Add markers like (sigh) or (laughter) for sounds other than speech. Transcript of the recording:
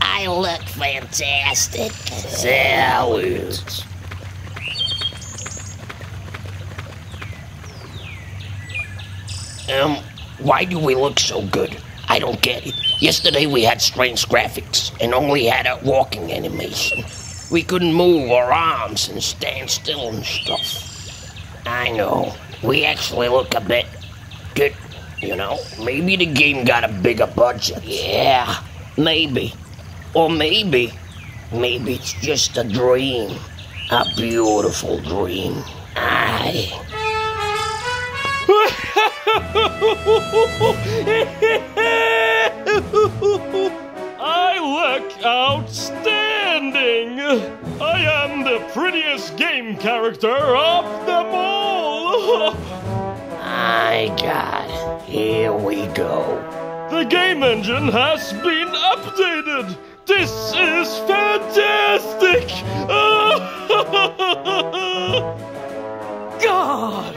I look fantastic. Salads. Um, why do we look so good? I don't get it. Yesterday we had strange graphics and only had a walking animation. We couldn't move our arms and stand still and stuff. I know. We actually look a bit good, you know. Maybe the game got a bigger budget. Yeah, maybe. Or maybe, maybe it's just a dream. A beautiful dream. Aye. (laughs) I look outstanding! I am the prettiest game character of them all! (laughs) My God. Here we go. the game engine has been updated! This is fantastic! (laughs) God!